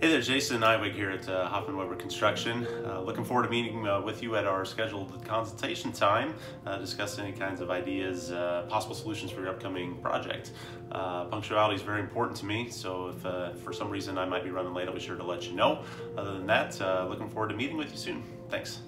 Hey there, Jason Iwig here at uh, Hoffman Weber Construction. Uh, looking forward to meeting uh, with you at our scheduled consultation time, uh, discuss any kinds of ideas, uh, possible solutions for your upcoming project. Uh, punctuality is very important to me, so if uh, for some reason I might be running late, I'll be sure to let you know. Other than that, looking forward to meeting with you soon. Thanks.